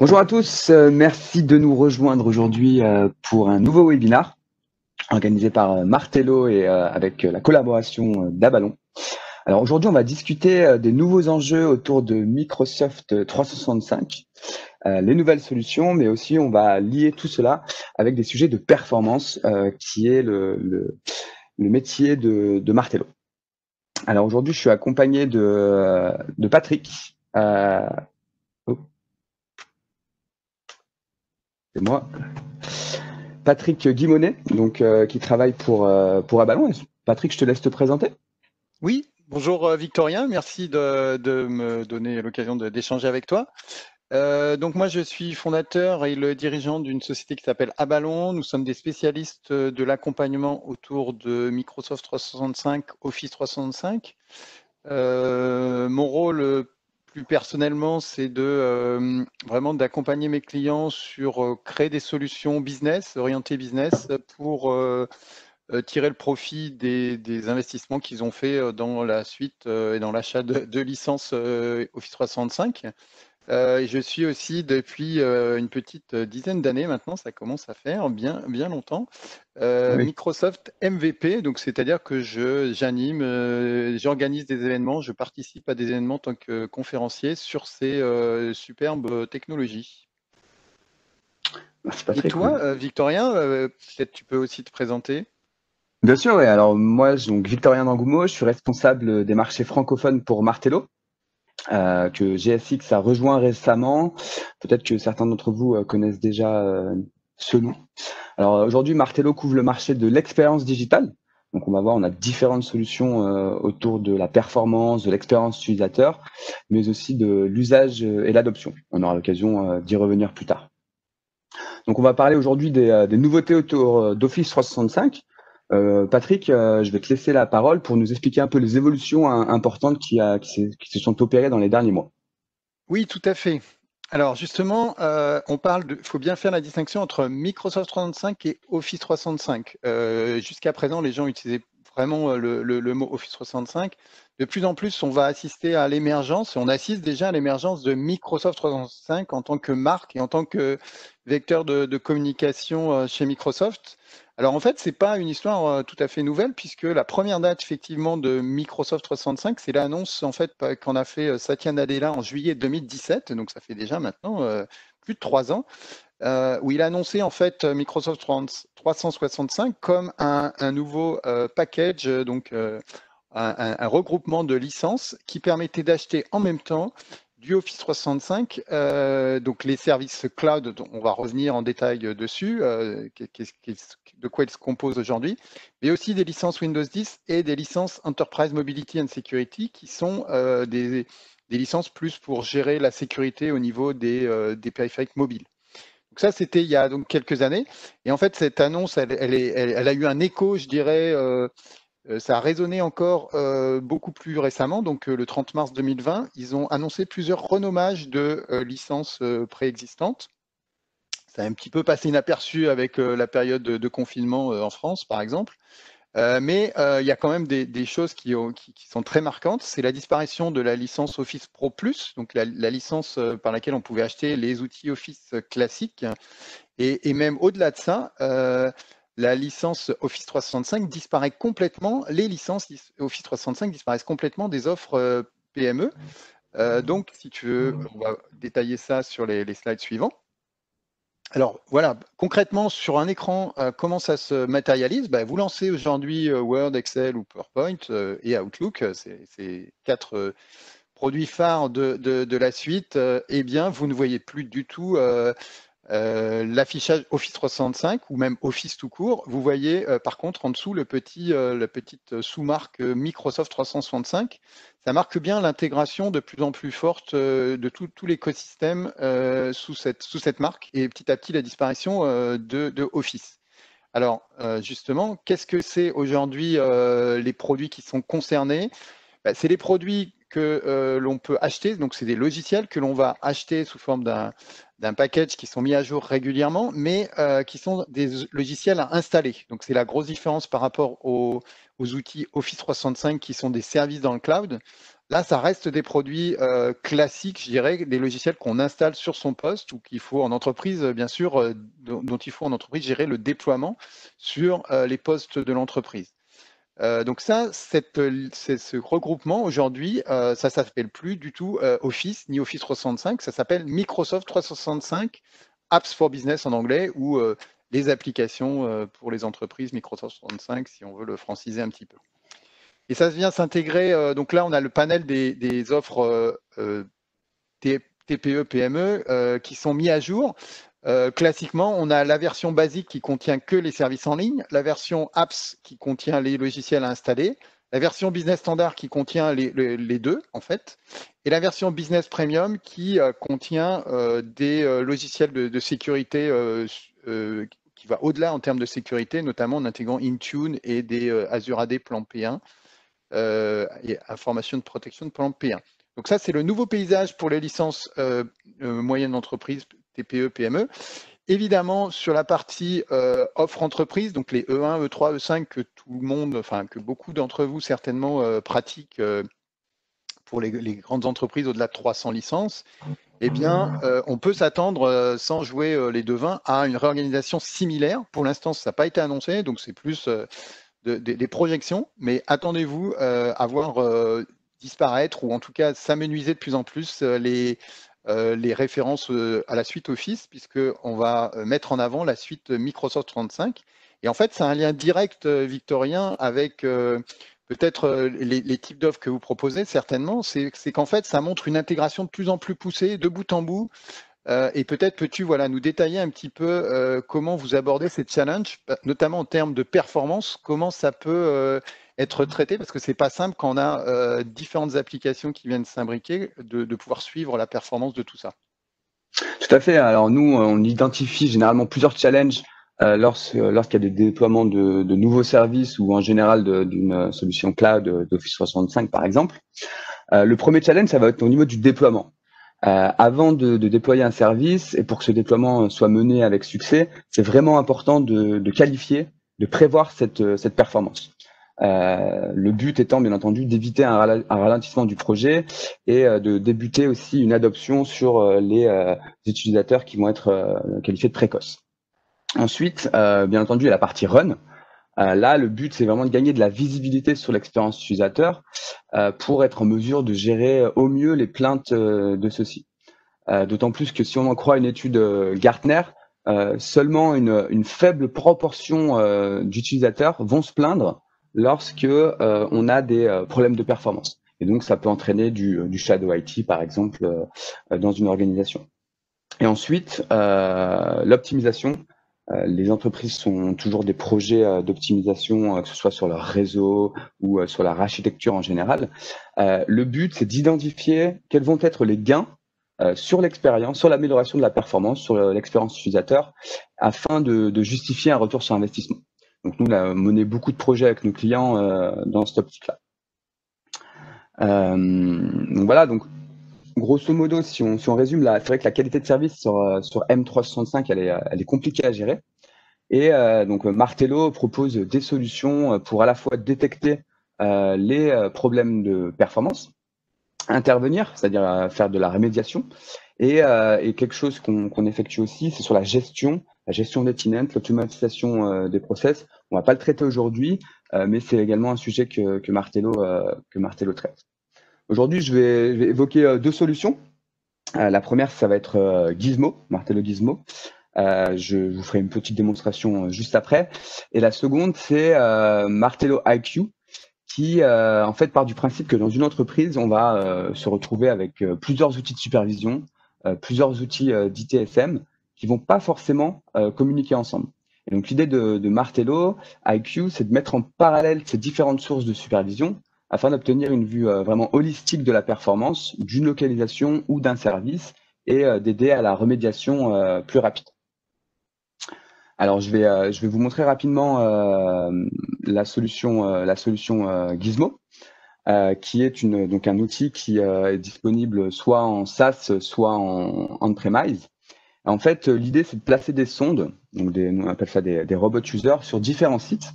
Bonjour à tous, euh, merci de nous rejoindre aujourd'hui euh, pour un nouveau webinar organisé par euh, Martello et avec la collaboration d'Abalon. Alors aujourd'hui, on va discuter des nouveaux enjeux autour de Microsoft 365, les nouvelles solutions, mais aussi on va lier tout cela avec des sujets de performance qui est le, le, métier de, de, Martello. Alors aujourd'hui, je suis accompagné de, de Patrick. C'est moi. Patrick Guimonet, donc, euh, qui travaille pour, euh, pour Abalon. Patrick, je te laisse te présenter. Oui, bonjour euh, Victorien, merci de, me donner l'occasion d'échanger avec toi. donc moi je suis fondateur et le dirigeant d'une société qui s'appelle Abalon. Nous sommes des spécialistes de l'accompagnement autour de Microsoft 365, Office 365. mon rôle plus personnellement, c'est de euh, vraiment d'accompagner mes clients sur euh, créer des solutions business, orientées business, pour euh, tirer le profit des, investissements qu'ils ont fait dans la suite et dans l'achat de, de, licences Office 365. Euh, je suis aussi depuis euh, une petite dizaine d'années maintenant, ça commence à faire bien, bien longtemps, euh, Microsoft MVP, donc c'est-à-dire que je, j'anime, j'organise des événements, je participe à des événements en tant que conférencier sur ces superbes technologies. Et toi, Victorien, peut-être tu peux aussi te présenter? Bien sûr, oui. Alors moi, donc Victorien Dangoumo, je suis responsable des marchés francophones pour Martello. Euh, que GSX a rejoint récemment. Peut-être que certains d'entre vous euh, connaissent déjà euh, ce nom. Alors aujourd'hui, Martello couvre le marché de l'expérience digitale. Donc on va voir, on a différentes solutions autour de la performance, de l'expérience utilisateur, mais aussi de l'usage et l'adoption. On aura l'occasion d'y revenir plus tard. Donc on va parler aujourd'hui des, des, nouveautés autour d'Office 365. Euh, Patrick, euh, je vais te laisser la parole pour nous expliquer un peu les évolutions importantes qui, se sont opérées dans les derniers mois. Oui, tout à fait. Alors justement, euh, on parle de, faut bien faire la distinction entre Microsoft 365 et Office 365. Jusqu'à présent, les gens utilisaient vraiment le, mot Office 365. De plus en plus, on va assister à l'émergence, on assiste déjà à l'émergence de Microsoft 365 en tant que marque et en tant que vecteur de communication chez Microsoft. Alors en fait, ce n'est pas une histoire euh, tout à fait nouvelle puisque la première date effectivement de Microsoft 365, c'est l'annonce en fait qu'en a fait euh, Satya Nadella en juillet 2017, donc ça fait déjà maintenant euh, plus de trois ans, où il a annoncé en fait Microsoft 365 comme un, nouveau package, donc un, regroupement de licences qui permettait d'acheter en même temps du Office 365, euh, donc les services cloud, on va revenir en détail dessus, euh, de quoi ils se composent aujourd'hui, mais aussi des licences Windows 10 et des licences Enterprise Mobility and Security, qui sont euh, des, licences plus pour gérer la sécurité au niveau des, des périphériques mobiles. Donc ça, c'était il y a donc quelques années. Et en fait, cette annonce, elle, a eu un écho, je dirais, euh, ça a résonné encore euh, beaucoup plus récemment, donc euh, le 30 mars 2020, ils ont annoncé plusieurs renommages de licences préexistantes. Ça a un petit peu passé inaperçu avec la période de, confinement en France, par exemple. mais il y a quand même des, choses qui, sont très marquantes. C'est la disparition de la licence Office Pro Plus, donc la, licence par laquelle on pouvait acheter les outils Office classiques. Et, même au-delà de ça, la licence Office 365 disparaît complètement, les licences Office 365 disparaissent complètement des offres euh, PME. Euh, donc, si tu veux, on va détailler ça sur les, slides suivants. Alors voilà, concrètement sur un écran, euh, comment ça se matérialise? Bah, Vous lancez aujourd'hui Word, Excel ou PowerPoint et Outlook, c'est quatre produits phares de, la suite. eh bien, vous ne voyez plus du tout euh, l'affichage Office 365 ou même Office tout court, vous voyez euh, par contre en dessous le petit, euh, la petite sous-marque Microsoft 365. Ça marque bien l'intégration de plus en plus forte de tout, l'écosystème sous, cette, sous cette marque et petit à petit la disparition de, Office. Alors justement, qu'est-ce que c'est aujourd'hui les produits qui sont concernés? Bah, C'est les produits que l'on peut acheter, donc c'est des logiciels que l'on va acheter sous forme d'un package qui sont mis à jour régulièrement, mais euh, qui sont des logiciels à installer. Donc c'est la grosse différence par rapport aux, outils Office 365 qui sont des services dans le cloud. Là, ça reste des produits classiques, je dirais, des logiciels qu'on installe sur son poste ou qu'il faut en entreprise, bien sûr, dont, il faut en entreprise gérer le déploiement sur les postes de l'entreprise. donc ça, ce regroupement aujourd'hui, ça ne s'appelle plus du tout Office ni Office 365, ça s'appelle Microsoft 365 Apps for Business en anglais ou euh, les applications euh, pour les entreprises Microsoft 365 si on veut le franciser un petit peu. Et ça vient s'intégrer, euh, donc là on a le panel des, offres TPE, PME qui sont mis à jour. classiquement, on a la version basique qui contient que les services en ligne, la version apps qui contient les logiciels à installer, la version business standard qui contient les, deux, en fait, et la version business premium qui euh, contient euh, des euh, logiciels de, sécurité qui va au-delà en termes de sécurité, notamment en intégrant Intune et des Azure AD plan P1 et information de protection de plan P1. Donc ça, c'est le nouveau paysage pour les licences moyennes d'entreprise, TPE, PME. Évidemment, sur la partie euh, offre entreprise, donc les E1, E3, E5 que tout le monde, enfin que beaucoup d'entre vous certainement euh, pratiquent euh, pour les, grandes entreprises au-delà de 300 licences, eh bien, on peut s'attendre, sans jouer les devins, à une réorganisation similaire. Pour l'instant, ça n'a pas été annoncé, donc c'est plus des projections, mais attendez-vous à voir disparaître ou en tout cas s'amenuiser de plus en plus les, euh, les références euh, à la suite Office, puisqu'on va euh, mettre en avant la suite Microsoft 35. Et en fait, c'est un lien direct, Victorien, avec peut-être les, types d'offres que vous proposez, certainement. C'est qu'en fait, ça montre une intégration de plus en plus poussée, de bout en bout. et peut-être peux-tu voilà, nous détailler un petit peu comment vous abordez ces challenges, notamment en termes de performance, comment ça peut être traité parce que c'est pas simple quand on a euh, différentes applications qui viennent s'imbriquer de, pouvoir suivre la performance de tout ça. Tout à fait. Alors nous, on identifie généralement plusieurs challenges euh, lorsqu'il y a des déploiements de, nouveaux services ou en général d'une solution cloud d'Office 65 par exemple. Euh, le premier challenge, ça va être au niveau du déploiement. avant de, déployer un service et pour que ce déploiement soit mené avec succès, c'est vraiment important de, qualifier, de prévoir cette, performance. Euh, le but étant bien entendu d'éviter un, ralentissement du projet et euh, de débuter aussi une adoption sur euh, les utilisateurs qui vont être qualifiés de précoces. Ensuite, bien entendu, il y a la partie run. là, le but, c'est vraiment de gagner de la visibilité sur l'expérience utilisateur pour être en mesure de gérer au mieux les plaintes de ceux-ci. D'autant plus que si on en croit une étude Gartner, seulement une, une, faible proportion d'utilisateurs vont se plaindre lorsque euh, on a des euh, problèmes de performance. Et donc, ça peut entraîner du, du shadow IT, par exemple, euh, dans une organisation. Et ensuite, l'optimisation. Les entreprises sont toujours des projets d'optimisation, que ce soit sur leur réseau ou sur leur architecture en général. le but, c'est d'identifier quels vont être les gains sur l'expérience, sur l'amélioration de la performance, sur l'expérience utilisateur, afin de, justifier un retour sur investissement. Donc nous, on a mené beaucoup de projets avec nos clients euh, dans ce optique-là. Euh, donc voilà, donc grosso modo, si on, si on résume, c'est vrai que la qualité de service sur, euh, sur M365, elle est, compliquée à gérer. Et donc Martello propose des solutions pour à la fois détecter les problèmes de performance, intervenir, c'est-à-dire faire de la rémédiation, et, quelque chose qu'on effectue aussi, c'est sur la gestion la gestion des tenants, l'automatisation euh, des process. On va pas le traiter aujourd'hui, euh, mais c'est également un sujet euh, que Martello traite. Aujourd'hui, je vais, évoquer deux solutions. la première, ça va être Gizmo, Martello Gizmo. je vous ferai une petite démonstration juste après. Et la seconde, c'est Martello IQ, qui en fait part du principe que dans une entreprise, on va se retrouver avec plusieurs outils de supervision, plusieurs outils d'ITSM, qui vont pas forcément euh, communiquer ensemble. Et donc l'idée de, Martello, IQ, c'est de mettre en parallèle ces différentes sources de supervision afin d'obtenir une vue euh, vraiment holistique de la performance d'une localisation ou d'un service et euh, d'aider à la remédiation plus rapide. Alors je vais, je vais vous montrer rapidement la solution, la solution Gizmo. qui est une, donc un outil qui est disponible soit en SaaS, soit en on-premise. En fait, euh, l'idée, c'est de placer des sondes, donc on appelle ça des, des robot users, sur différents sites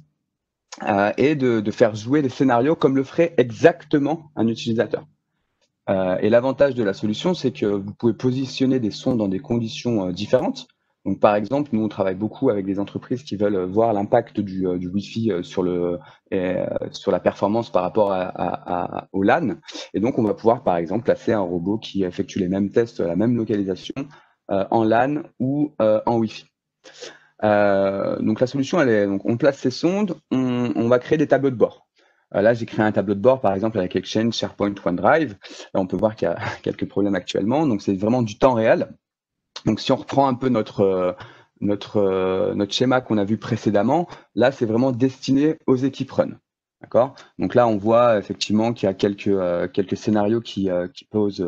euh, et de, de, faire jouer des scénarios comme le ferait exactement un utilisateur. et l'avantage de la solution, c'est que vous pouvez positionner des sons dans des conditions différentes. Donc, par exemple, nous, on travaille beaucoup avec des entreprises qui veulent voir l'impact du, du Wi-Fi sur, le, sur la performance par rapport à, au LAN. Et donc, on va pouvoir, par exemple, placer un robot qui effectue les mêmes tests à la même localisation en LAN ou en Wi-Fi. Euh, donc la solution, on place ces sondes, on, va créer des tableaux de bord. Euh, là, j'ai créé un tableau de bord, par exemple, avec Exchange, SharePoint, OneDrive. Là, on peut voir qu'il y a quelques problèmes actuellement. Donc, c'est vraiment du temps réel. Donc, si on reprend un peu notre, euh, schéma qu'on a vu précédemment, là, c'est vraiment destiné aux équipes run. D'accord? Donc là, on voit effectivement qu'il y a quelques, scénarios qui posent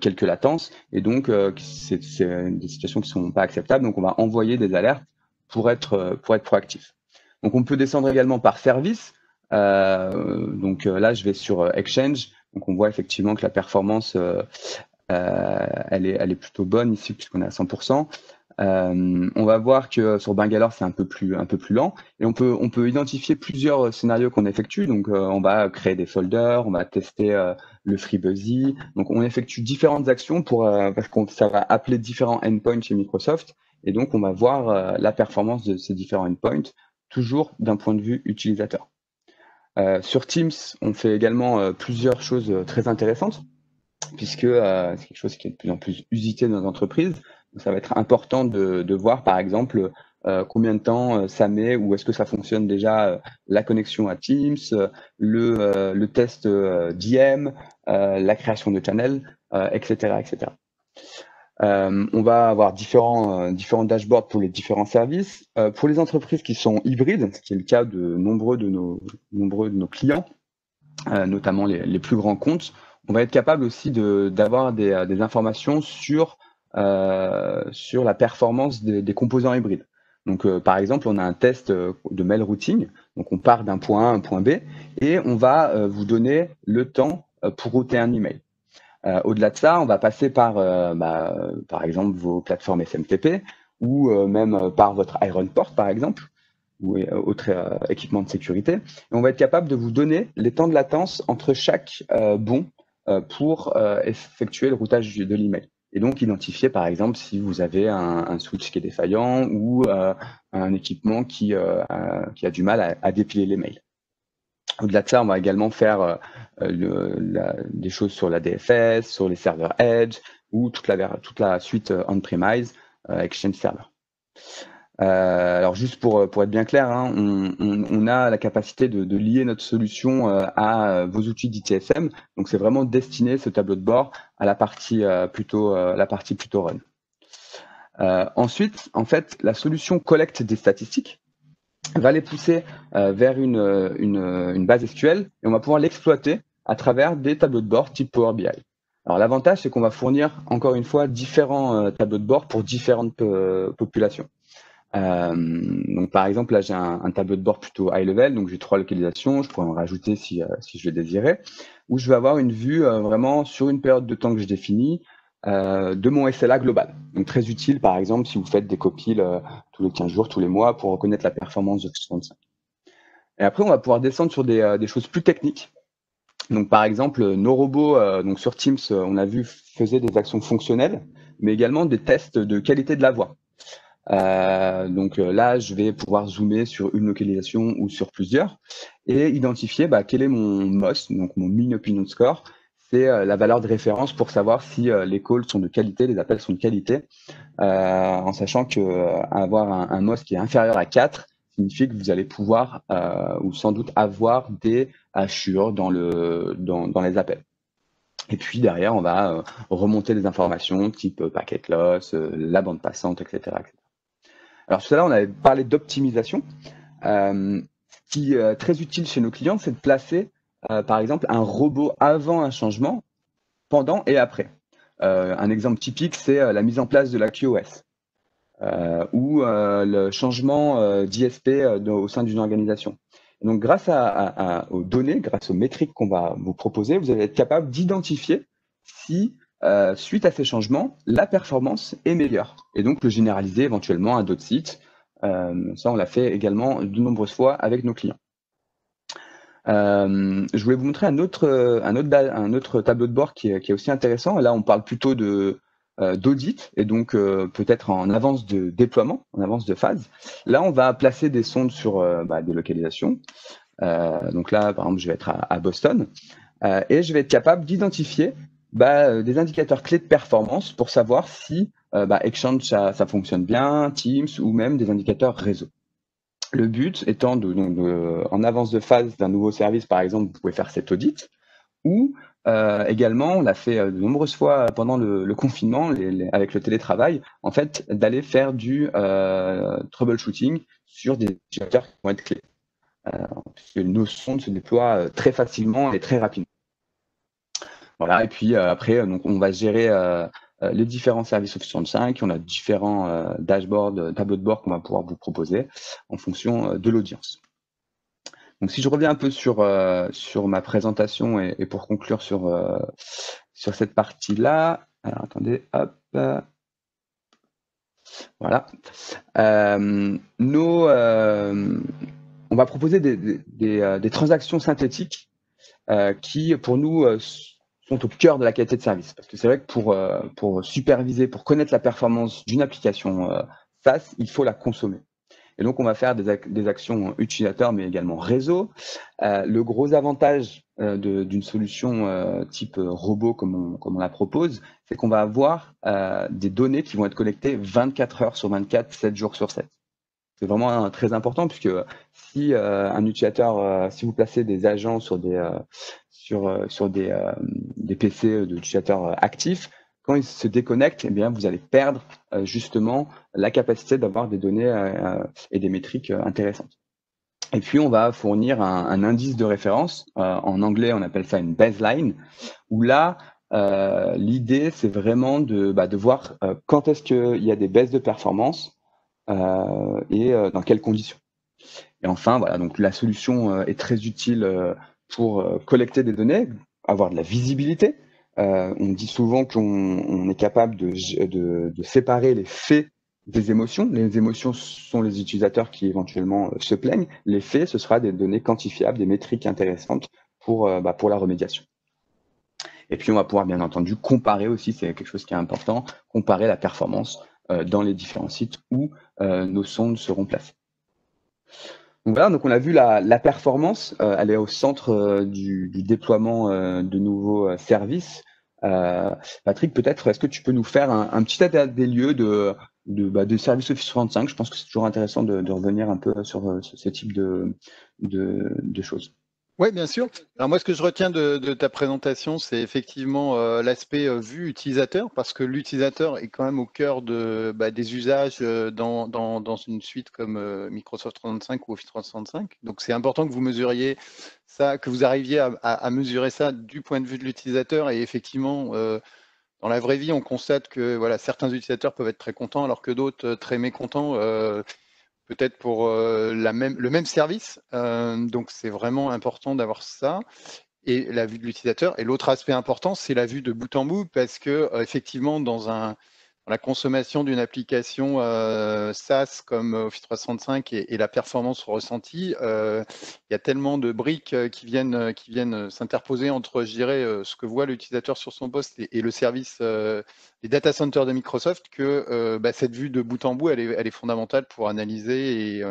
quelques latences. Et donc, c'est des situations qui ne sont pas acceptables. Donc, on va envoyer des alertes pour être, pour être proactif. Donc, on peut descendre également par service. Euh, donc là, je vais sur Exchange. Donc, on voit effectivement que la performance, euh, elle, est, elle est plutôt bonne ici, puisqu'on est à 100%. Euh, on va voir que sur Bangalore, c'est un peu plus un peu plus lent et on peut on peut identifier plusieurs scénarios qu'on effectue. Donc euh, on va créer des folders, on va tester euh, le FreeBuzzy. Donc on effectue différentes actions pour parce qu'on ça va appeler différents endpoints chez Microsoft et donc on va voir la performance de ces différents endpoints toujours d'un point de vue utilisateur. sur Teams, on fait également plusieurs choses très intéressantes puisque c'est quelque chose qui est de plus en plus usité dans les entreprises ça va être important de, de voir, par exemple, euh, combien de temps euh, ça met ou est-ce que ça fonctionne déjà euh, la connexion à Teams, le, le test d'IM, la création de channels, etc. etc. on va avoir différents, différents dashboards pour les différents services. pour les entreprises qui sont hybrides, ce qui est le cas de nombreux de nos, clients, notamment les, plus grands comptes, on va être capable aussi d'avoir des, informations sur euh, sur la performance des, composants hybrides. Donc, euh, par exemple, on a un test euh, de mail routing. Donc, on part d'un point A à un point B et on va vous donner le temps pour router un email. Au-delà de ça, on va passer par, bah, par exemple, vos plateformes SMTP ou même par votre Ironport, par exemple, ou autre équipement de sécurité. Et on va être capable de vous donner les temps de latence entre chaque bon pour effectuer le routage de l'email et donc identifier par exemple si vous avez un, switch qui est défaillant ou euh, un équipement qui, euh, a, qui a du mal à, dépiler les mails. Au-delà de ça, on va également faire euh, le, des choses sur la DFS, sur les serveurs Edge ou toute la, toute la suite on-premise Exchange Server. Euh, alors juste pour, pour être bien clair, hein, on, on, on, a la capacité de, de lier notre solution euh, à vos outils d'ITSM. Donc c'est vraiment destiné ce tableau de bord à la partie euh, plutôt la partie plutôt run. ensuite, en fait, la solution collecte des statistiques va les pousser vers une, une, une, base SQL et on va pouvoir l'exploiter à travers des tableaux de bord type Power BI. Alors l'avantage, c'est qu'on va fournir encore une fois différents tableaux de bord pour différentes populations. Euh, donc par exemple, là j'ai un, tableau de bord plutôt high level, donc j'ai trois localisations, je pourrais en rajouter si, euh, si je le désirais, où je vais avoir une vue euh, vraiment sur une période de temps que je définis de mon SLA global. Donc très utile par exemple si vous faites des copies tous les 15 jours, tous les mois pour reconnaître la performance de 65. Et après on va pouvoir descendre sur des, des choses plus techniques. Donc par exemple, nos robots donc sur Teams, on a vu faisaient des actions fonctionnelles, mais également des tests de qualité de la voix. Euh, donc euh, là, je vais pouvoir zoomer sur une localisation ou sur plusieurs et identifier bah, quel est mon MOS, donc mon Mean Opinion Score. Euh, la valeur de référence pour savoir si les calls sont de qualité, les appels sont de qualité, en sachant que avoir un, MOS qui est inférieur à 4 signifie que vous allez pouvoir ou sans doute avoir des hachures dans, le, dans, dans les appels. Et puis derrière, on va remonter les informations type packet loss, la bande passante, etc. Alors tout à l'heure, on avait parlé d'optimisation. Euh, ce qui est euh, très utile chez nos clients, c'est de placer, euh, par exemple, un robot avant un changement, pendant et après. un exemple typique, c'est la mise en place de la QoS ou le changement d'ISP au sein d'une organisation. donc, grâce aux données, grâce aux métriques qu'on va vous proposer, vous allez être capable d'identifier si euh, suite à ces changements, la performance est meilleure et donc le généraliser éventuellement à d'autres sites. Euh, ça, on l'a fait également de nombreuses fois avec nos clients. Je voulais vous montrer un autre, un autre, un autre tableau de bord qui est, qui est aussi intéressant. Là, on parle plutôt de, d'audit et donc peut-être en avance de déploiement, en avance de phase. Là, on va placer des sondes sur bah, des localisations. donc là, par exemple, je vais être à, Boston et je vais être capable d'identifier bah, des indicateurs clés de performance pour savoir si bah, Exchange ça, ça, fonctionne bien, Teams ou même des indicateurs réseau. Le but étant de, en avance de phase d'un nouveau service, par exemple, vous pouvez faire cet audit, ou euh, également, on l'a fait euh, de nombreuses fois pendant le, confinement, avec le télétravail, en fait, d'aller faire du euh, troubleshooting sur des utilisateurs qui vont être clés. puisque nos sondes se déploient très facilement et très rapidement. Voilà, et puis après, donc, on va gérer les différents services Office 365, on a différents euh, dashboards, euh, tableaux de bord qu'on va pouvoir vous proposer en fonction de l'audience. Donc si je reviens un peu sur, sur ma présentation et, pour conclure sur, sur cette partie-là, alors attendez, hop, voilà. on va proposer des, des transactions synthétiques qui, pour nous, sont au cœur de la qualité de service. Parce que c'est vrai que pour, euh, pour superviser, pour connaître la performance d'une application euh, il faut la consommer. Et donc, on va faire des, des actions utilisateurs, mais également réseau. Euh, le gros avantage euh, d'une solution euh, type robot, comme on, comme on la propose, c'est qu'on va avoir des données qui vont être collectées 24 heures sur 24, 7 jours sur 7. C'est vraiment très important puisque si un utilisateur, si vous placez des agents sur des, sur, euh, sur des, euh, des PC d'utilisateurs euh, actifs, quand ils se déconnectent, eh bien, vous allez perdre justement la capacité d'avoir des données et des métriques intéressantes. Et puis, on va fournir un, indice de référence. en anglais, on appelle ça une baseline, où là, euh, l'idée, c'est vraiment de, bah, de voir quand est-ce qu'il y a des baisses de performance euh, et dans quelles conditions. Et enfin, voilà, donc la solution est très utile pour euh, collecter des données, avoir de la visibilité. Euh, on dit souvent qu'on est capable de, séparer les faits des émotions. Les émotions sont les utilisateurs qui éventuellement euh, se plaignent. Les faits, ce sera des données quantifiables, des métriques intéressantes pour, bah, pour la remédiation. Et puis, on va pouvoir bien entendu comparer aussi, c'est quelque chose qui est important, comparer la performance dans les différents sites où nos sondes seront placées. Donc voilà, donc on a vu la, performance, euh, elle est au centre euh, du, déploiement euh, de nouveaux services. Patrick, peut-être, est-ce que tu peux nous faire un, petit état des lieux de, de, bah, Office 35 Je pense que c'est toujours intéressant de, de, revenir un peu sur, ce type de, de choses. Oui, bien sûr. Alors moi, ce que je retiens de, ta présentation, c'est effectivement euh, l'aspect euh, vue utilisateur, parce que l'utilisateur est quand même au cœur bah, des usages euh, dans, une suite comme Microsoft 365 ou Office 365. Donc c'est important que vous mesuriez ça, que vous arriviez à, à, mesurer ça du point de vue de l'utilisateur. Et effectivement, dans la vraie vie, on constate que voilà, certains utilisateurs peuvent être très contents, alors que d'autres très mécontents peut-être pour euh, la même, le même service. Euh, donc c'est vraiment important d'avoir ça et la vue de l'utilisateur. Et l'autre aspect important, c'est la vue de bout en bout, parce que euh, effectivement, dans un la consommation d'une application euh, SaaS comme Office 365 et, la performance ressentie, euh, il y a tellement de briques euh, qui viennent, qui viennent s'interposer entre, je dirais, ce que voit l'utilisateur sur son poste et, le service, les data centers de Microsoft, que bah, cette vue de bout en bout, elle est, elle est fondamentale pour analyser et,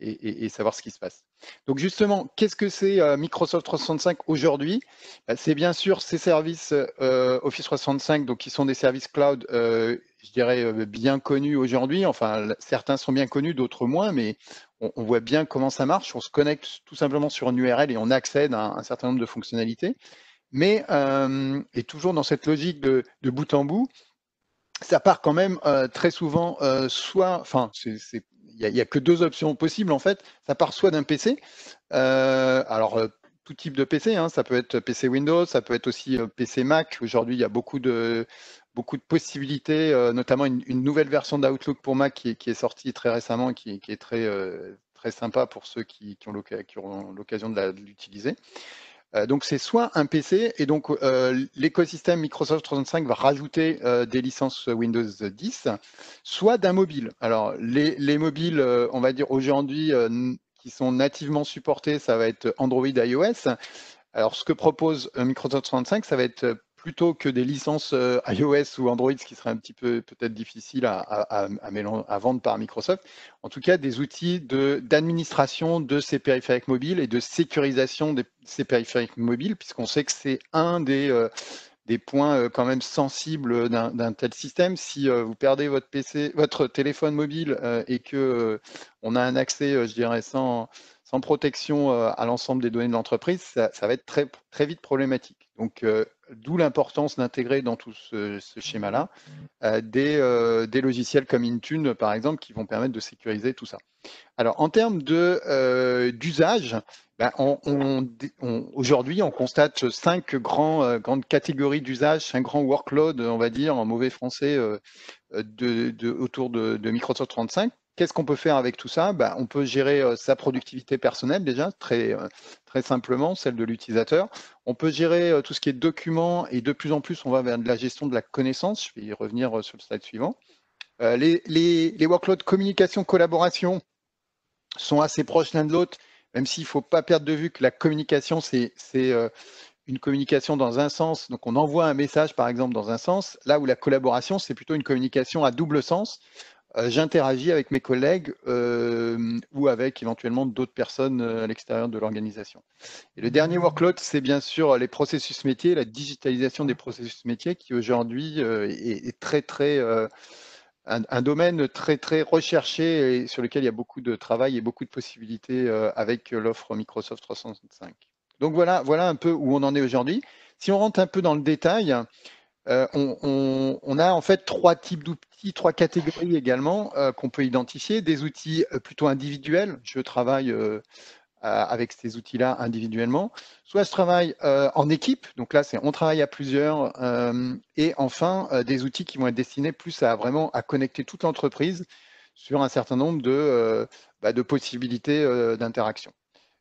et, savoir ce qui se passe. Donc justement, qu'est-ce que c'est euh, Microsoft 365 aujourd'hui? Bah, C'est bien sûr ces services euh, Office 365, donc qui sont des services cloud, euh, je dirais, bien connus aujourd'hui. Enfin, certains sont bien connus, d'autres moins, mais on, voit bien comment ça marche. On se connecte tout simplement sur une URL et on accède à un, certain nombre de fonctionnalités. Mais, et toujours dans cette logique de, bout en bout, ça part quand même très souvent, soit, enfin, c'est n'y a, que deux options possibles en fait. Ça part soit d'un PC, euh, alors euh, tout type de PC, hein. ça peut être PC Windows, ça peut être aussi euh, PC Mac. Aujourd'hui, il y a beaucoup de, beaucoup de possibilités, notamment une, nouvelle version d'Outlook pour Mac qui est, sortie très récemment, qui, qui est très, très sympa pour ceux qui, qui ont l'occasion de l'utiliser. Euh, donc c'est soit un PC et donc euh, l'écosystème Microsoft 365 va rajouter euh, des licences Windows 10, soit d'un mobile. Alors les, mobiles, on va dire aujourd'hui, qui sont nativement supportés, ça va être Android iOS. Alors, ce que propose Microsoft 35, ça va être plutôt que des licences euh, iOS ou Android, ce qui serait un petit peu peut-être difficile à, vendre par Microsoft. En tout cas, des outils d'administration de, ces périphériques mobiles et de sécurisation de ces périphériques mobiles, puisqu'on sait que c'est un des, euh, des points euh, quand même sensibles d'un tel système. Si vous perdez votre PC, votre téléphone mobile et que on a un accès, je dirais, sans, sans protection à l'ensemble des données de l'entreprise, ça, ça, va être très, très vite problématique. Donc, D'où l'importance d'intégrer dans tout ce, schéma-là euh, euh, des, logiciels comme Intune, par exemple, qui vont permettre de sécuriser tout ça. Alors, en termes euh, d'usage, ben, aujourd'hui, on constate cinq grandes catégories d'usage, cinq grands workloads, on va dire, en mauvais français, autour de, de Microsoft 35. Qu'est-ce qu'on peut faire avec tout ça? Bah, On peut gérer euh, sa productivité personnelle déjà, très, euh, très simplement, celle de l'utilisateur. On peut gérer euh, tout ce qui est documents et de plus en plus, on va vers de la gestion de la connaissance. Je vais y revenir sur le slide suivant. les, les, workloads communication, collaboration sont assez proches l'un de l'autre, même s'il ne faut pas perdre de vue que la communication, c'est une communication dans un sens. Donc on envoie un message, par exemple, dans un sens, là où la collaboration, c'est plutôt une communication à double sens. Euh, j'interagis avec mes collègues euh, ou avec éventuellement d'autres personnes euh, à l'extérieur de l'organisation. Et le dernier workload, c'est bien sûr les processus métiers, la digitalisation des processus métiers qui aujourd'hui est, très très un, domaine très très recherché et sur lequel il y a beaucoup de travail et beaucoup de possibilités avec l'offre Microsoft 365. Donc voilà, voilà un peu où on en est aujourd'hui. Si on rentre un peu dans le détail, euh, on, a en fait trois types d'outils, trois catégories également euh, qu'on peut identifier. Des outils euh, plutôt individuels, je travaille avec ces outils-là individuellement. Soit je travaille en équipe, donc là c'est on travaille à plusieurs. et enfin des outils qui vont être destinés plus à vraiment connecter toute l'entreprise sur un certain nombre de, bah, de possibilités d'interaction.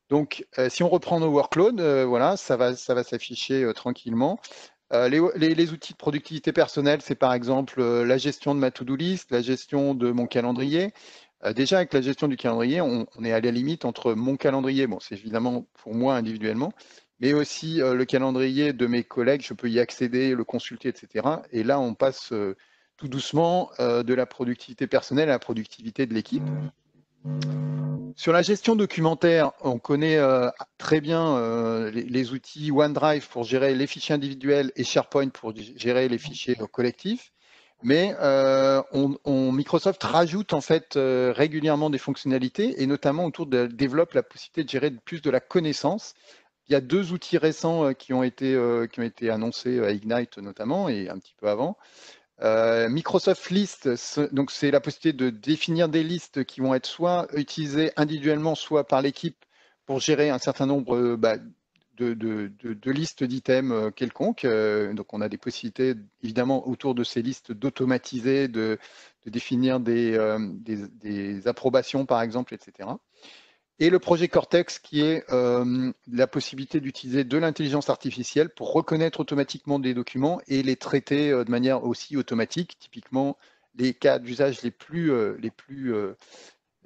Donc, si on reprend nos workloads, voilà, ça va, ça va s'afficher tranquillement. Euh, les, outils de productivité personnelle, c'est par exemple euh, la gestion de ma to-do list, la gestion de mon calendrier. Euh, déjà, avec la gestion du calendrier, on, est à la limite entre mon calendrier, bon, c'est évidemment pour moi individuellement, mais aussi le calendrier de mes collègues, je peux y accéder, le consulter, etc. Et là, on passe tout doucement de la productivité personnelle à la productivité de l'équipe. Sur la gestion documentaire, on connaît euh, très bien euh, les, outils OneDrive pour gérer les fichiers individuels et SharePoint pour gérer les fichiers collectifs. Mais euh, Microsoft rajoute en fait régulièrement des fonctionnalités et notamment autour de développe la possibilité de gérer plus de la connaissance. Il y a deux outils récents qui ont été qui ont été annoncés à Ignite notamment et un petit peu avant. Euh, Microsoft List, donc c'est la possibilité de définir des listes qui vont être soit utilisées individuellement, soit par l'équipe pour gérer un certain nombre euh, bah, de, listes d'items euh, quelconques. donc on a des possibilités évidemment autour de ces listes d'automatiser, de, définir des, des, approbations par exemple, etc et le projet Cortex qui est euh, la possibilité d'utiliser de l'intelligence artificielle pour reconnaître automatiquement des documents et les traiter euh, de manière aussi automatique. Typiquement, les cas d'usage les plus, euh, les plus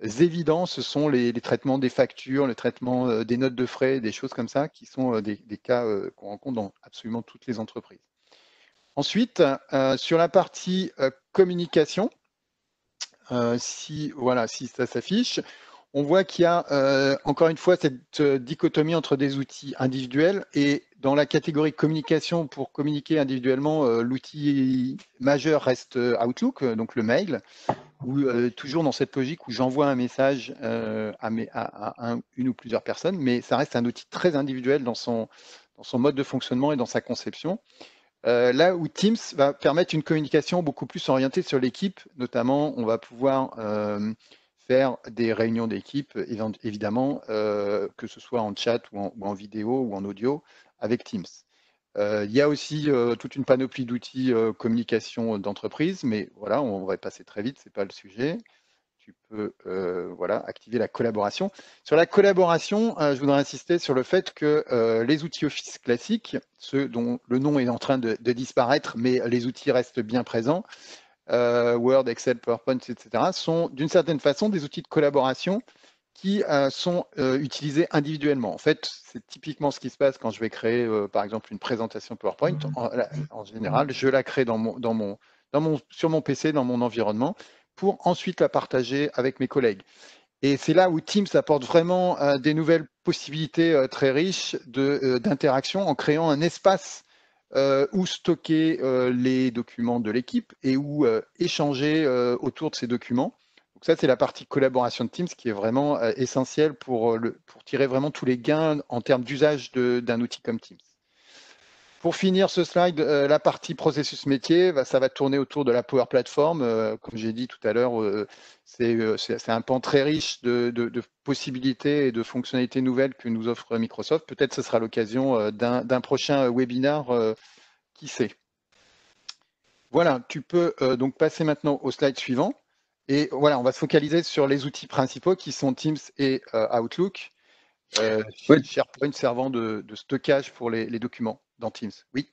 évidents, ce sont les, traitements des factures, le traitement des notes de frais, des choses comme ça, qui sont des, des cas qu'on rencontre dans absolument toutes les entreprises. Ensuite, sur la partie communication, si, voilà, si ça s'affiche, on voit qu'il y a euh, encore une fois cette euh, dichotomie entre des outils individuels et dans la catégorie communication, pour communiquer individuellement, euh, l'outil majeur reste Outlook, donc le mail, ou toujours dans cette logique où j'envoie un message à, une ou plusieurs personnes, mais ça reste un outil très individuel dans son mode de fonctionnement et dans sa conception. là où Teams va permettre une communication beaucoup plus orientée sur l'équipe, notamment on va pouvoir faire des réunions d'équipe, évidemment, euh, que ce soit en chat ou en, vidéo ou en audio avec Teams. Euh, il y a aussi euh, toute une panoplie d'outils communication d'entreprise, mais voilà, on va passer très vite, c'est pas le sujet. Tu peux voilà, activer la collaboration. Sur la collaboration, je voudrais insister sur le fait que les outils Office classiques, ceux dont le nom est en train de disparaître, mais les outils restent bien présents, euh, Word, Excel, PowerPoint, etc., sont d'une certaine façon des outils de collaboration qui sont utilisés individuellement. En fait, c'est typiquement ce qui se passe quand je vais créer, par exemple, une présentation PowerPoint. En, général, je la crée dans mon, dans mon, dans mon, sur mon PC, dans mon environnement, pour ensuite la partager avec mes collègues. Et c'est là où Teams apporte vraiment des nouvelles possibilités très riches d'interaction en créant un espace où stocker les documents de l'équipe et où échanger autour de ces documents. Donc ça, c'est la partie collaboration de Teams qui est vraiment essentielle pour, le, pour tirer vraiment tous les gains en termes d'usage d'un outil comme Teams. Pour finir ce slide, euh, la partie processus métier, bah, ça va tourner autour de la Power Platform. Euh, comme j'ai dit tout à l'heure, euh, c'est un pan très riche de, possibilités et de fonctionnalités nouvelles que nous offre Microsoft. Peut-être ce sera l'occasion d'un prochain webinar, qui sait. Voilà, tu peux donc passer maintenant au slide suivant. Et voilà, on va se focaliser sur les outils principaux qui sont Teams et Outlook. SharePoint servant de, stockage pour les documents dans Teams. Oui.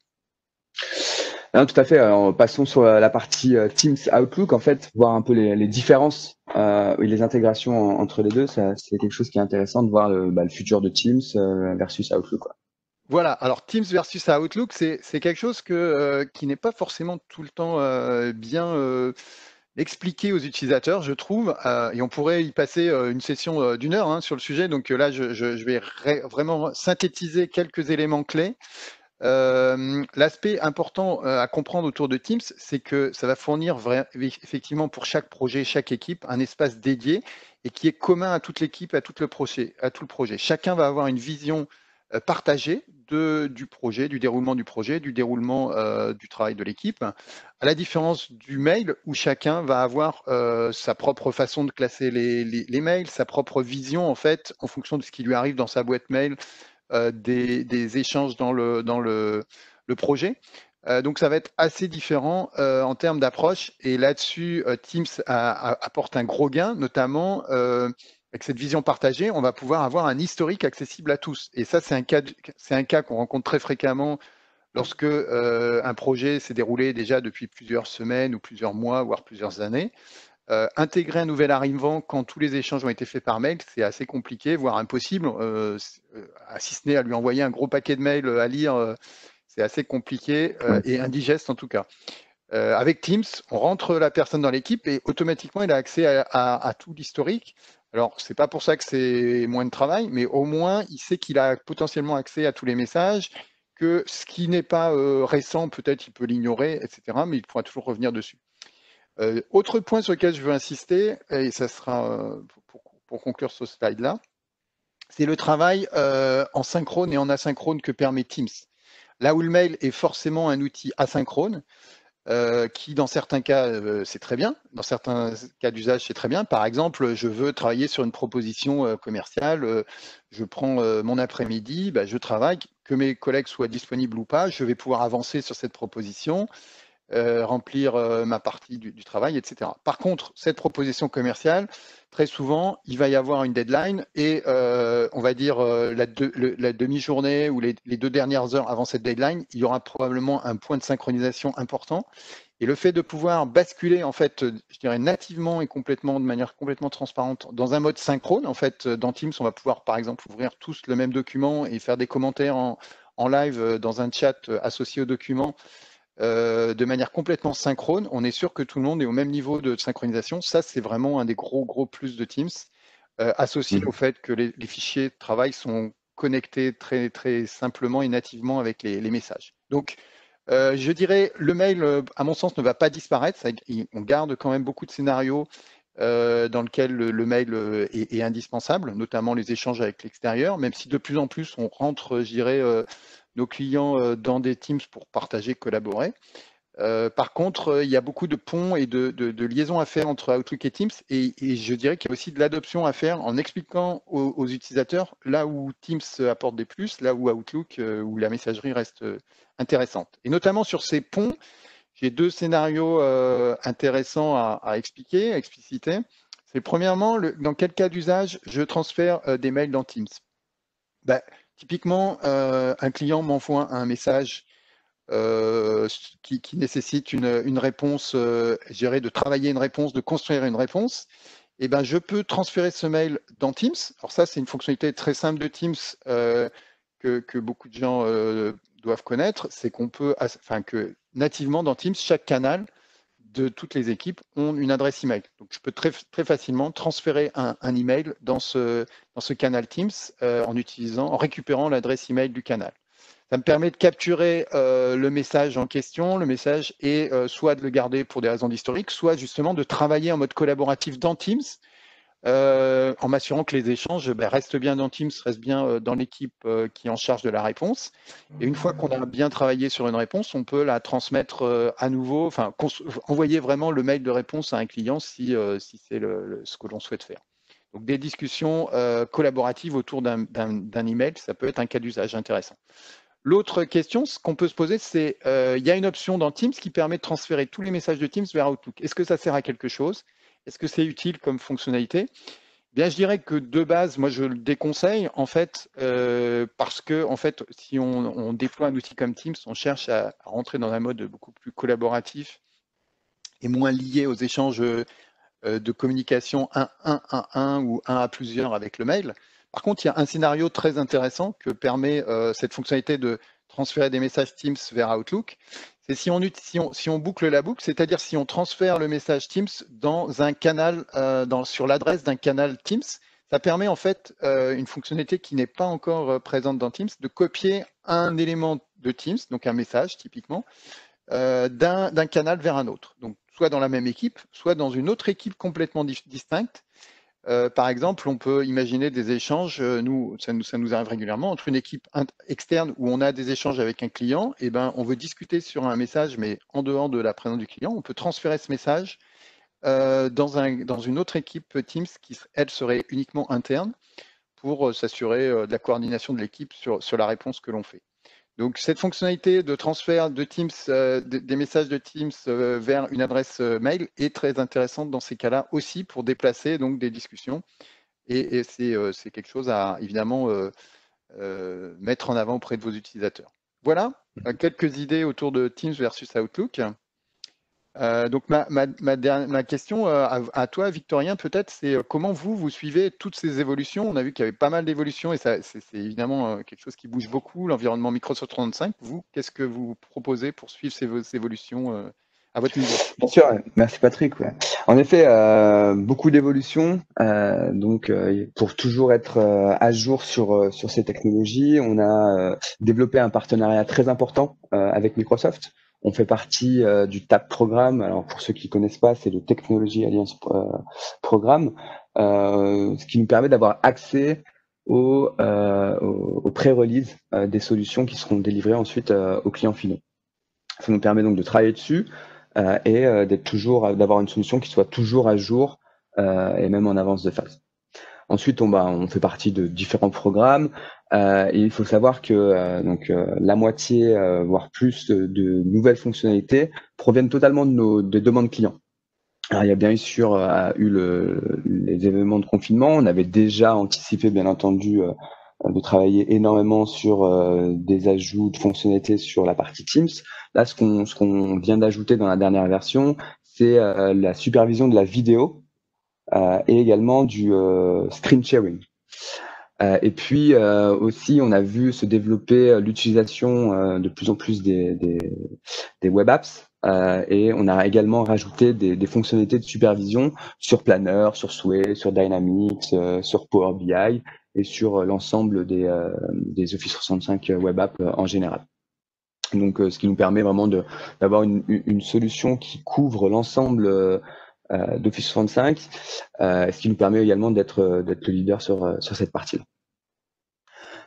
tout à fait. passons sur la partie euh, Teams Outlook, en fait, voir un peu les, différences euh, et les intégrations entre les deux. C'est quelque chose qui est intéressant de voir le, bah, futur de Teams euh, versus Outlook. Voilà, alors Teams versus Outlook, c'est quelque chose que, qui n'est pas forcément tout le temps bien expliqué aux utilisateurs, je trouve, et on pourrait y passer une session d'une heure hein, sur le sujet. Donc là, je, je vais vraiment synthétiser quelques éléments clés. Euh, l'aspect important euh, à comprendre autour de Teams, c'est que ça va fournir effectivement pour chaque projet, chaque équipe, un espace dédié et qui est commun à toute l'équipe, à, tout le projet, à tout le projet. Chacun va avoir une vision euh, partagée du projet, du déroulement du projet, du déroulement du travail de l'équipe, à la différence du mail où chacun va avoir sa propre façon de classer les, les, mails, sa propre vision en fait, en fonction de ce qui lui arrive dans sa boîte mail, euh, des, échanges dans le, dans le, projet. Euh, donc ça va être assez différent euh, en termes d'approche. Et là-dessus, Teams apporte un gros gain, notamment avec cette vision partagée, on va pouvoir avoir un historique accessible à tous. Et ça, c'est un cas, c'est un cas qu'on rencontre très fréquemment lorsque un projet s'est déroulé déjà depuis plusieurs semaines ou plusieurs mois, voire plusieurs années. Euh, intégrer un nouvel arrivant quand tous les échanges ont été faits par mail, c'est assez compliqué, voire impossible. Euh, euh si ce n'est à lui envoyer un gros paquet de mails à lire, euh, c'est assez compliqué et indigeste en tout cas. avec Teams, on rentre la personne dans l'équipe et automatiquement, il a accès à, tout l'historique. Alors, c'est pas pour ça que c'est moins de travail, mais au moins, il sait qu'il a potentiellement accès à tous les messages, que ce qui n'est pas récent, peut-être il peut l'ignorer, etc. Mais il pourra toujours revenir dessus. Euh, autre point sur lequel je veux insister, et ça sera euh, pour, conclure ce slide-là, c'est le travail euh, en synchrone et en asynchrone que permet Teams. Là où le mail est forcément un outil asynchrone, qui dans certains cas c'est très bien, dans certains cas d'usage c'est très bien. Par exemple, je veux travailler sur une proposition commerciale, je prends mon après-midi, bah, je travaille, que mes collègues soient disponibles ou pas, je vais pouvoir avancer sur cette proposition. Euh, remplir euh, ma partie du, travail, etc. Par contre, cette proposition commerciale, très souvent, il va y avoir une deadline et euh, on va dire la, demi-journée ou les, deux dernières heures avant cette deadline, il y aura probablement un point de synchronisation important. Et le fait de pouvoir basculer, en fait, je dirais nativement et complètement, de manière complètement transparente, dans un mode synchrone, en fait, dans Teams, on va pouvoir, par exemple, ouvrir tous le même document et faire des commentaires en, en live dans un chat associé au document euh, de manière complètement synchrone. On est sûr que tout le monde est au même niveau de synchronisation. Ça, c'est vraiment un des gros, gros plus de Teams, euh, associé mmh. au fait que les, fichiers de travail sont connectés très, très simplement et nativement avec les, messages. Donc, euh, je dirais, le mail, à mon sens, ne va pas disparaître. on garde quand même beaucoup de scénarios dans lesquels le, mail est, est, indispensable, notamment les échanges avec l'extérieur, même si de plus en plus on rentre, je dirais, nos clients euh, dans des Teams pour partager, collaborer. Euh, par contre, euh, il y a beaucoup de ponts et de, liaisons à faire entre Outlook et Teams et, je dirais qu'il y a aussi de l'adoption à faire en expliquant aux, utilisateurs là où Teams apporte des plus, là où Outlook, où la messagerie reste intéressante. Et notamment sur ces ponts, j'ai deux scénarios intéressants à, expliquer, à expliciter. C'est premièrement, dans quel cas d'usage je transfère des mails dans Teams? Ben, Typiquement, euh, un client m'envoie un message euh, qui, nécessite une, réponse, euh, de travailler une réponse, de construire une réponse. eh ben, je peux transférer ce mail dans Teams. Alors ça, c'est une fonctionnalité très simple de Teams que, que, beaucoup de gens doivent connaître. C'est qu'on peut, enfin que nativement dans Teams, chaque canal de toutes les équipes ont une adresse email. Donc, je peux très, facilement transférer un, email dans ce, dans ce canal Teams euh, en utilisant, en récupérant l'adresse email du canal. Ça me permet de capturer euh, le message en question, le message, et euh, soit de le garder pour des raisons d'historique, soit justement de travailler en mode collaboratif dans Teams euh, en m'assurant que les échanges ben, restent bien dans Teams, restent bien euh, dans l'équipe euh, qui est en charge de la réponse. Et une fois qu'on a bien travaillé sur une réponse, on peut la transmettre à nouveau, enfin envoyer vraiment le mail de réponse à un client si, si c'est ce que l'on souhaite faire. Donc des discussions collaboratives autour d'un email, ça peut être un cas d'usage intéressant. L'autre question, ce qu'on peut se poser, c'est il y a une option dans Teams qui permet de transférer tous les messages de Teams vers Outlook. Est-ce que ça sert à quelque chose? Est-ce que c'est utile comme fonctionnalité? Bien, je dirais que de base, moi, je le déconseille, en fait, euh, parce que, en fait, si on, déploie un outil comme Teams, on cherche à, rentrer dans un mode beaucoup plus collaboratif et moins lié aux échanges euh, de communication 1 1 1 1 ou 1 à plusieurs avec le mail. Par contre, il y a un scénario très intéressant que permet euh, cette fonctionnalité de transférer des messages Teams vers Outlook c'est si on, boucle la boucle, c'est-à-dire si on transfère le message Teams dans un canal, euh, sur l'adresse d'un canal Teams, ça permet en fait euh, une fonctionnalité qui n'est pas encore euh, présente dans Teams, de copier un élément de Teams, donc un message typiquement, d'un canal vers un autre. Donc soit dans la même équipe, soit dans une autre équipe complètement distincte, euh, par exemple, on peut imaginer des échanges, euh, nous ça, nous, arrive régulièrement, entre une équipe externe où on a des échanges avec un client, et ben, on veut discuter sur un message, mais en dehors de la présence du client, on peut transférer ce message euh, dans, une autre équipe Teams qui, elle, serait uniquement interne pour s'assurer de la coordination de l'équipe sur la réponse que l'on fait. Donc cette fonctionnalité de transfert de Teams, euh, des messages de Teams euh, vers une adresse euh, mail est très intéressante dans ces cas-là aussi pour déplacer donc des discussions. Et, c'est quelque chose à évidemment mettre en avant auprès de vos utilisateurs. Voilà, mmh. quelques idées autour de Teams versus Outlook. Euh, donc ma, ma, ma, question euh, à, toi, Victorien, peut-être, c'est euh, comment vous, vous suivez toutes ces évolutions? On a vu qu'il y avait pas mal d'évolutions et c'est évidemment quelque chose qui bouge beaucoup, l'environnement Microsoft 365. Vous, qu'est-ce que vous proposez pour suivre ces, évolutions à votre niveau? Bien sûr, merci Patrick. En effet, beaucoup d'évolutions. donc, pour toujours être à jour sur, sur ces technologies, on a développé un partenariat très important avec Microsoft. On fait partie euh, du TAP programme. Alors pour ceux qui connaissent pas, c'est le Technology Alliance euh, Programme, euh, ce qui nous permet d'avoir accès au, au, pré-release des solutions qui seront délivrées ensuite aux clients finaux. Ça nous permet donc de travailler dessus et d'être toujours, d'avoir une solution qui soit toujours à jour et même en avance de phase. Ensuite, on, bah, on fait partie de différents programmes. Euh, il faut savoir que euh, donc euh, la moitié, voire plus, de, nouvelles fonctionnalités proviennent totalement de nos des demandes clients. Alors, il y a bien sûr eu le, les événements de confinement. On avait déjà anticipé, bien entendu, de travailler énormément sur des ajouts de fonctionnalités sur la partie Teams. Là, ce qu'on ce qu'on vient d'ajouter dans la dernière version, c'est la supervision de la vidéo et également du screen sharing. Euh, et puis euh, aussi, on a vu se développer euh, l'utilisation de plus en plus des, des, des web apps et on a également rajouté des, des, fonctionnalités de supervision sur Planner, sur Sway, sur Dynamics, sur Power BI et sur l'ensemble des, des Office 65 web apps en général. Donc, ce qui nous permet vraiment d'avoir une, une, solution qui couvre l'ensemble d'Office 65, euh, ce qui nous permet également d'être euh, le leader sur, sur cette partie-là.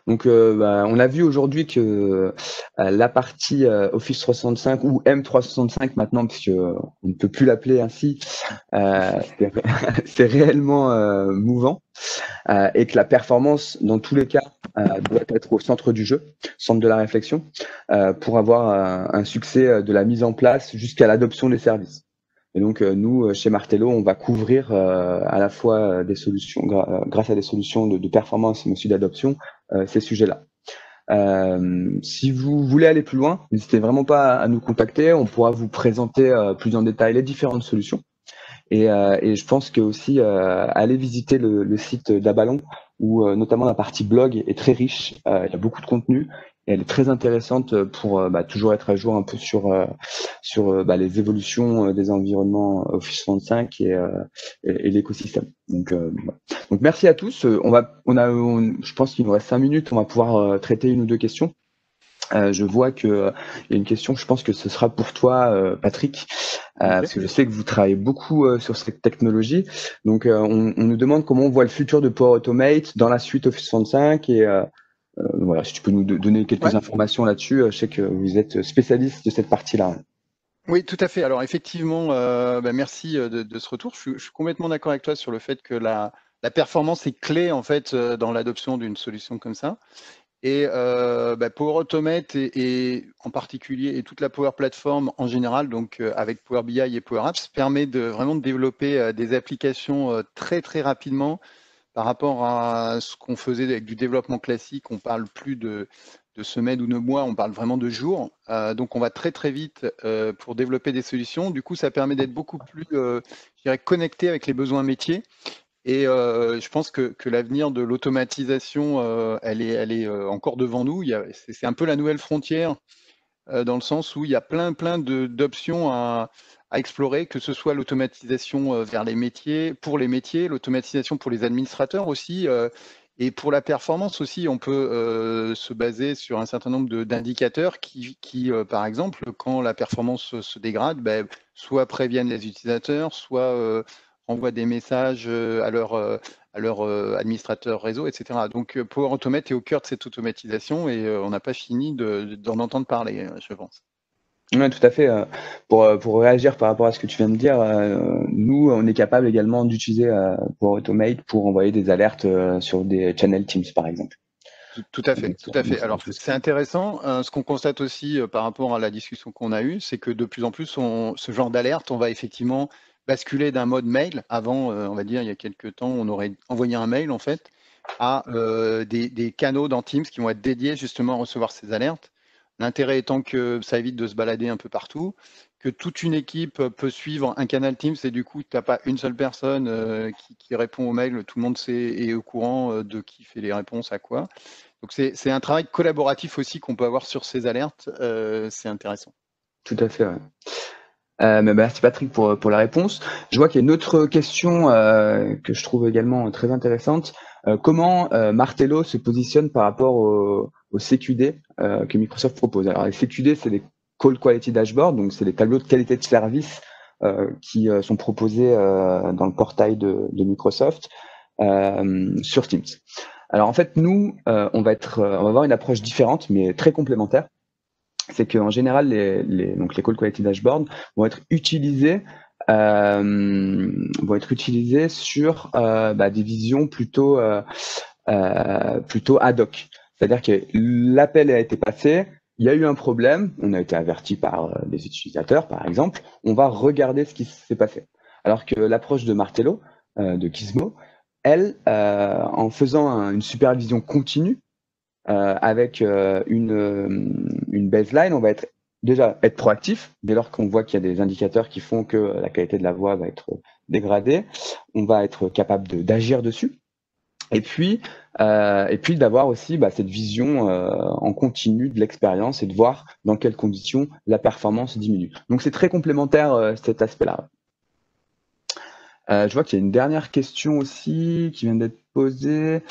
Donc, bah, on a vu aujourd'hui que la partie Office 365 ou M365 maintenant, puisque on ne peut plus l'appeler ainsi, c'est réellement mouvant et que la performance, dans tous les cas, doit être au centre du jeu, centre de la réflexion, pour avoir un succès de la mise en place jusqu'à l'adoption des services. Et donc, euh, nous, euh, chez Martello, on va couvrir euh, à la fois des solutions, grâce à des solutions de, performance, mais aussi d'adoption, ces sujets-là. si vous voulez aller plus loin, n'hésitez vraiment pas à nous contacter. On pourra vous présenter plus en détail les différentes solutions. Et, et je pense que aussi aller visiter le, le site d'Abalon, où notamment la partie blog est très riche, il y a beaucoup de contenu elle est très intéressante pour euh, bah, toujours être à jour un peu sur euh, sur euh, bah, les évolutions des environnements Office 35 et, et, l'écosystème. Donc, donc merci à tous. On va, on a, je pense qu'il nous reste cinq minutes. On va pouvoir traiter une ou deux questions. je vois qu'il y a une question, je pense que ce sera pour toi, Patrick, parce que je sais que vous travaillez beaucoup sur cette technologie. Donc, on, on, nous demande comment on voit le futur de Power Automate dans la suite Office 35 et euh, voilà, si tu peux nous donner quelques informations là-dessus, euh, je sais que vous êtes spécialiste de cette partie-là. Oui, tout à fait. Alors effectivement, euh, bah, merci de, ce retour. Je, suis complètement d'accord avec toi sur le fait que la, performance est clé en fait dans l'adoption d'une solution comme ça. Et bah, Power Automate et, en particulier et toute la Power Platform en général, donc avec Power BI et Power Apps, permet de vraiment de développer des applications très très rapidement par rapport à ce qu'on faisait avec du développement classique, on parle plus de, semaines ou de mois, on parle vraiment de jours. Euh, donc on va très très vite euh, pour développer des solutions. Du coup, ça permet d'être beaucoup plus euh, connecté avec les besoins métiers. Et je pense que, l'avenir de l'automatisation, elle est, elle est encore devant nous. C'est un peu la nouvelle frontière dans le sens où il y a plein plein d'options à, à explorer, que ce soit l'automatisation euh, vers les métiers, pour les métiers, l'automatisation pour les administrateurs aussi. Euh, et pour la performance aussi, on peut euh, se baser sur un certain nombre d'indicateurs qui, par exemple, quand la performance se dégrade, ben, soit préviennent les utilisateurs, soit envoient des messages à leur, à leur administrateur réseau, etc. Donc Power Automate est au cœur de cette automatisation et on n'a pas fini d'en entendre parler, je pense. Oui, tout à fait. Euh, pour, euh, pour réagir par rapport à ce que tu viens de dire, euh, nous, on est capable également d'utiliser pour Automate pour envoyer des alertes sur des channel Teams, par exemple. Tout, à fait, tout à fait. Alors, c'est intéressant. ce qu'on constate aussi par rapport à la discussion qu'on a eue, c'est que de plus en plus, ce genre d'alerte, on va effectivement basculer d'un mode mail. Avant, on va dire, il y a quelques temps, on aurait envoyé un mail, en fait, à des, des canaux dans Teams qui vont être dédiés justement à recevoir ces alertes. L'intérêt étant que ça évite de se balader un peu partout, que toute une équipe peut suivre un canal Teams et du coup, tu n'as pas une seule personne euh, qui, répond aux mails, tout le monde est au courant euh, de qui fait les réponses à quoi. Donc c'est un travail collaboratif aussi qu'on peut avoir sur ces alertes, euh, c'est intéressant. Tout à fait. Merci Patrick pour, pour la réponse. Je vois qu'il y a une autre question que je trouve également très intéressante. comment Martello se positionne par rapport au, au CQD euh, que Microsoft propose? Alors les CQD, c'est les Call Quality Dashboard, donc c'est les tableaux de qualité de service euh, qui euh, sont proposés dans le portail de, de Microsoft sur Teams. Alors en fait, nous, on va être, on va avoir une approche différente, mais très complémentaire. C'est qu'en général, les, les, donc les Call Quality Dashboard vont être utilisés euh, vont être utilisés sur euh, bah, des visions plutôt euh, plutôt ad hoc. C'est-à-dire que l'appel a été passé, il y a eu un problème, on a été averti par euh, des utilisateurs, par exemple, on va regarder ce qui s'est passé. Alors que l'approche de Martello, euh, de Gizmo, elle, euh, en faisant une supervision continue, avec une, une baseline, on va être déjà être proactif dès lors qu'on voit qu'il y a des indicateurs qui font que la qualité de la voix va être dégradée, on va être capable d'agir dessus. Et puis, euh, et puis d'avoir aussi bah, cette vision euh, en continu de l'expérience et de voir dans quelles conditions la performance diminue. Donc c'est très complémentaire euh, cet aspect-là. je vois qu'il y a une dernière question aussi qui vient d'être posée.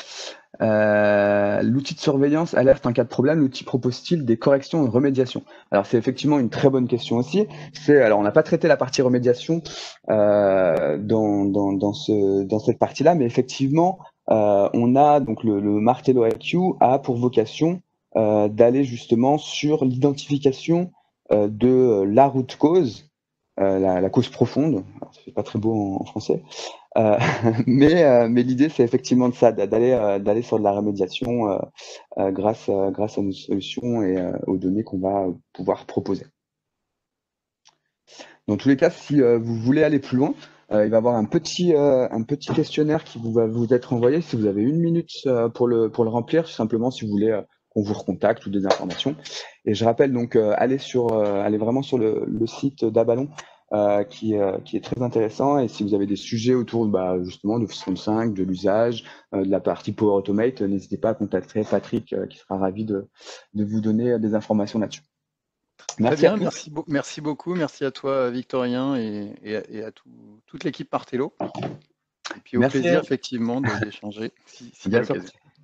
L'outil de surveillance alerte en cas de problème, l'outil propose-t-il des corrections et remédiations? Alors c'est effectivement une très bonne question aussi. C'est alors on n'a pas traité la partie remédiation dans, dans, dans, ce, dans cette partie-là, mais effectivement euh, on a donc le, le Martello IQ a pour vocation euh, d'aller justement sur l'identification euh, de la route cause, la, cause profonde. Fait pas très beau en, français, mais, mais l'idée c'est effectivement de ça, d'aller d'aller sur de la remédiation grâce à nos solutions et aux données qu'on va pouvoir proposer. Dans tous les cas, si vous voulez aller plus loin, euh, il va y avoir un petit, euh, questionnaire qui vous va vous être envoyé. Si vous avez une minute euh, pour, le, remplir, simplement si vous voulez qu'on vous recontacte ou des informations. Et je rappelle donc, allez vraiment sur le, le site d'Abalon qui, qui, est très intéressant. Et si vous avez des sujets autour bah, justement d'Office 35, de l'usage, de la partie Power Automate, n'hésitez pas à contacter Patrick qui sera ravi de, de vous donner des informations là-dessus. Merci, bien, merci, merci, beaucoup, merci à toi Victorien et, et, à, toute l'équipe Martello. Et puis au plaisir effectivement d'échanger. Si,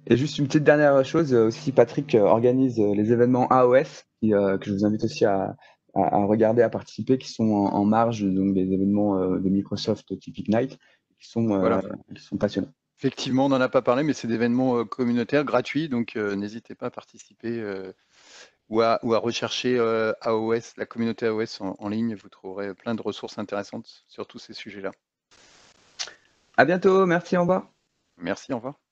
et juste une petite dernière chose, aussi Patrick organise les événements AOS, que je vous invite aussi à, à, regarder, à participer, qui sont en, marge donc des événements de Microsoft type Ignite, qui sont, qui sont passionnants. Effectivement, on n'en a pas parlé, mais c'est des événements communautaires gratuits, donc n'hésitez pas à participer ou à, ou à rechercher AOS, la communauté AOS en, en, ligne. Vous trouverez plein de ressources intéressantes sur tous ces sujets-là. À bientôt, merci, au revoir. Merci, au revoir.